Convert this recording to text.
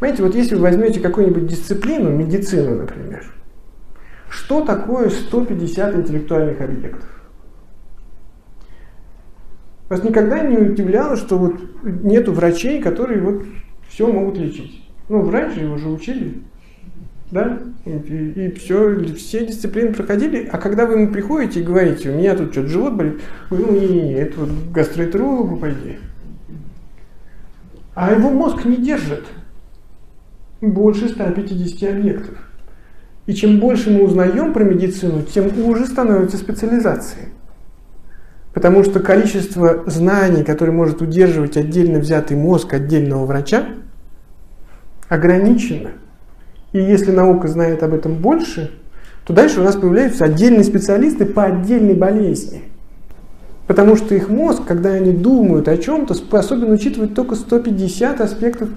Понимаете, вот если вы возьмете какую-нибудь дисциплину, медицину, например, что такое 150 интеллектуальных объектов? Вас никогда не удивляло, что вот нету врачей, которые вот все могут лечить? Ну, врач же его уже учили, да? И, и, все, все дисциплины проходили. А когда вы ему приходите и говорите, у меня тут что-то живот болит, вы, ну, не-не-не, это вот гастроэнтерологу пойди. А его мозг не держит больше 150 объектов. И чем больше мы узнаем про медицину, тем уже становится специализацией. Потому что количество знаний, которые может удерживать отдельно взятый мозг отдельного врача, ограничено. И если наука знает об этом больше, то дальше у нас появляются отдельные специалисты по отдельной болезни. Потому что их мозг, когда они думают о чем-то, способен учитывать только 150 аспектов